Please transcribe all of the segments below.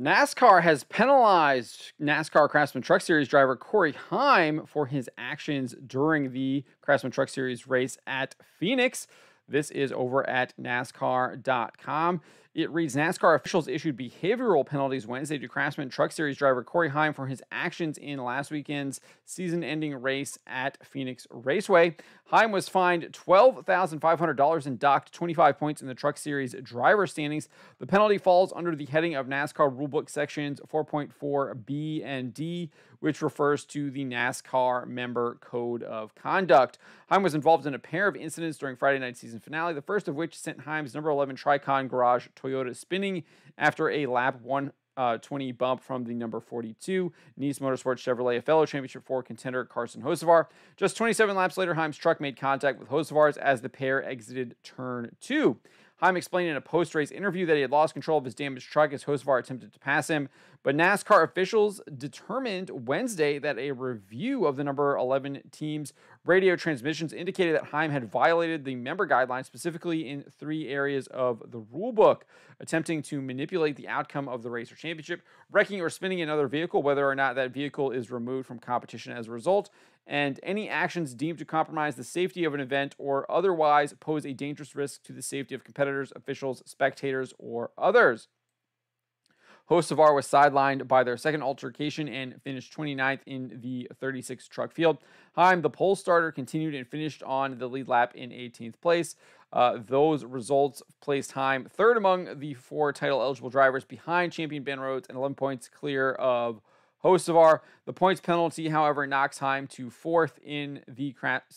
NASCAR has penalized NASCAR Craftsman Truck Series driver Corey Heim for his actions during the Craftsman Truck Series race at Phoenix. This is over at NASCAR.com. It reads NASCAR officials issued behavioral penalties Wednesday to Craftsman Truck Series driver Corey Heim for his actions in last weekend's season ending race at Phoenix Raceway. Heim was fined $12,500 and docked 25 points in the Truck Series driver standings. The penalty falls under the heading of NASCAR Rulebook sections 4.4b and d, which refers to the NASCAR member code of conduct. Heim was involved in a pair of incidents during Friday night season finale, the first of which sent Heim's number 11 Tricon Garage Toyota spinning after a lap 120 uh, bump from the number 42 Niece Motorsports Chevrolet a fellow Championship 4 contender Carson Hocevar. Just 27 laps later, Heim's truck made contact with Hocevar's as the pair exited turn 2. Heim explained in a post race interview that he had lost control of his damaged truck as Hocevar attempted to pass him. But NASCAR officials determined Wednesday that a review of the number 11 team's radio transmissions indicated that Heim had violated the member guidelines, specifically in three areas of the rulebook attempting to manipulate the outcome of the race or championship, wrecking or spinning another vehicle, whether or not that vehicle is removed from competition as a result, and any actions deemed to compromise the safety of an event or otherwise pose a dangerous risk to the safety of competitors, officials, spectators, or others. Hocevar was sidelined by their second altercation and finished 29th in the 36 truck field. Heim, the pole starter, continued and finished on the lead lap in 18th place. Uh, those results placed Heim third among the four title eligible drivers behind champion Ben Rhodes and 11 points clear of Hocevar. The points penalty, however, knocks Heim to fourth in the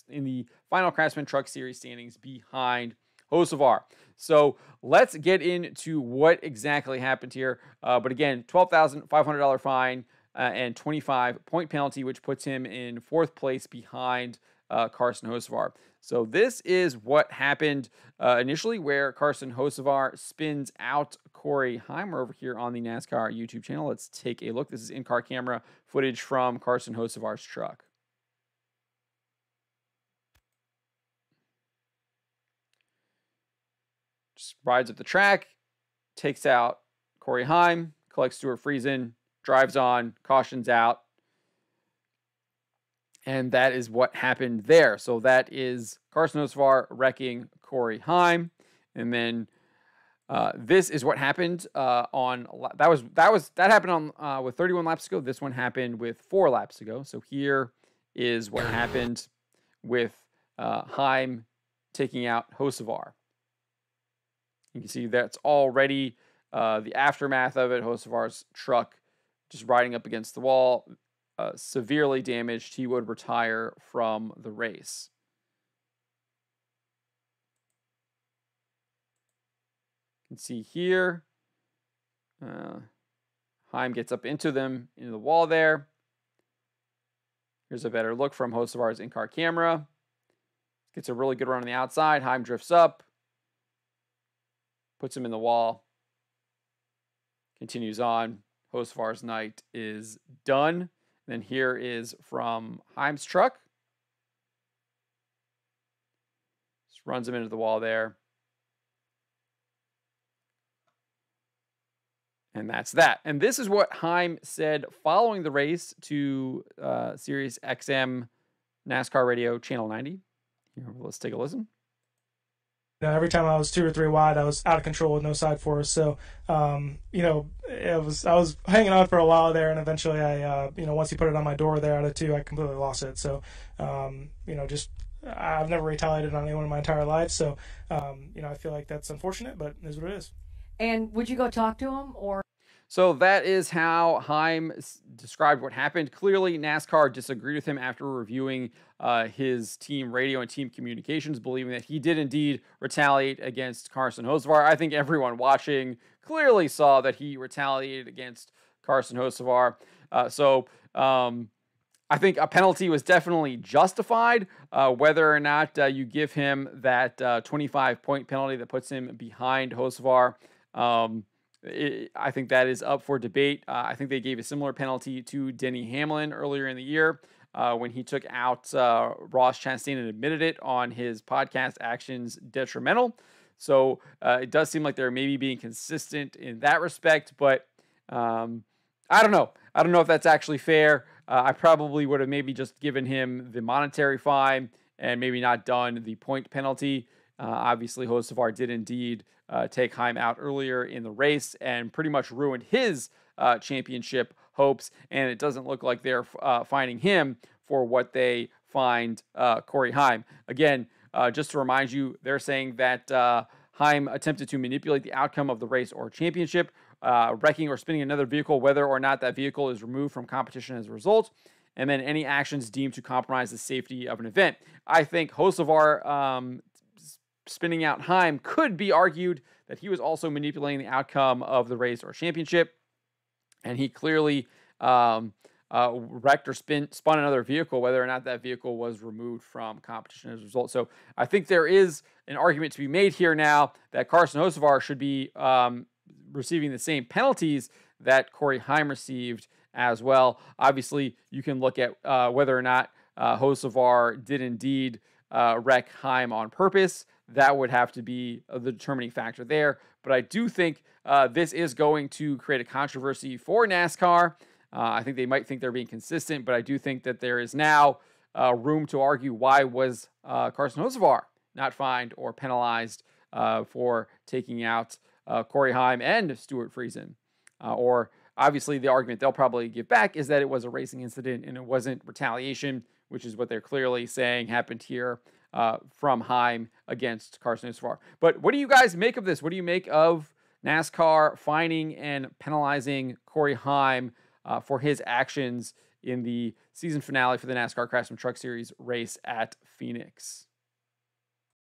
in the final Craftsman Truck Series standings behind Hocevar. So let's get into what exactly happened here. Uh, but again, $12,500 fine uh, and 25 point penalty, which puts him in fourth place behind uh, Carson Hocevar. So this is what happened uh, initially, where Carson Hocevar spins out Corey Heimer over here on the NASCAR YouTube channel. Let's take a look. This is in-car camera footage from Carson Hocevar's truck. Just rides up the track, takes out Corey Heim, collects Stewart Friesen, drives on, cautions out. And that is what happened there. So that is Carson Hocevar wrecking Corey Heim. And then uh, this is what happened uh, on that was that was that happened on uh, with 31 laps ago. This one happened with four laps ago. So here is what happened with uh, Heim taking out Hocevar. You can see that's already uh, the aftermath of it. Hocevar's truck just riding up against the wall, uh, severely damaged. He would retire from the race. Can see here, uh, Heim gets up into them, into the wall there. Here's a better look from Hocevar's in-car camera. Gets a really good run on the outside. Heim drifts up puts him in the wall, continues on. Hocevar's night is done. Then here is from Heim's truck. Just runs him into the wall there. And that's that. And this is what Heim said following the race to uh, Sirius XM NASCAR Radio Channel 90. Here, let's take a listen know, every time I was two or three wide, I was out of control with no side force. So, um, you know, it was I was hanging on for a while there, and eventually I, uh, you know, once he put it on my door there out of two, I completely lost it. So, um, you know, just I've never retaliated on anyone in my entire life. So, um, you know, I feel like that's unfortunate, but it is what it is. And would you go talk to him or? So that is how Heim described what happened. Clearly, NASCAR disagreed with him after reviewing uh, his team radio and team communications, believing that he did indeed retaliate against Carson Hocevar. I think everyone watching clearly saw that he retaliated against Carson Hocevar. Uh, so um, I think a penalty was definitely justified. Uh, whether or not uh, you give him that uh, 25 point penalty that puts him behind Hocevar. Um, it, I think that is up for debate. Uh, I think they gave a similar penalty to Denny Hamlin earlier in the year uh, when he took out uh, Ross Chastain and admitted it on his podcast Actions Detrimental. So uh, it does seem like they're maybe being consistent in that respect, but Um, I don't know. I don't know if that's actually fair. Uh, I probably would have maybe just given him the monetary fine and maybe not done the point penalty. Uh, obviously, Hocevar did indeed uh, take Heim out earlier in the race and pretty much ruined his uh, championship hopes. And it doesn't look like they're uh, finding him for what they find uh, Corey Heim. Again, uh, just to remind you, they're saying that Heim attempted to manipulate the outcome of the race or championship, wrecking or spinning another vehicle, whether or not that vehicle is removed from competition as a result and then any actions deemed to compromise the safety of an event. I think Hocevar um, spinning out Heim could be argued that he was also manipulating the outcome of the race or championship, and he clearly um, uh, wrecked or spin, spun another vehicle, whether or not that vehicle was removed from competition as a result. So I think there is an argument to be made here now that Carson Hocevar should be um, receiving the same penalties that Corey Heim received as well. Obviously, you can look at uh, whether or not uh, Hocevar did indeed uh, wreck Heim on purpose. That would have to be the determining factor there. But I do think uh, this is going to create a controversy for NASCAR. Uh, I think they might think they're being consistent, but I do think that there is now uh, room to argue why was uh, Carson Hocevar not fined or penalized uh, for taking out uh, Corey Heim and Stewart Friesen, or Obviously, the argument they'll probably give back is that it was a racing incident and it wasn't retaliation, which is what they're clearly saying happened here uh, from Heim against Carson Hocevar. But what do you guys make of this? What do you make of NASCAR fining and penalizing Corey Heim uh, for his actions in the season finale for the NASCAR Craftsman Truck Series race at Phoenix?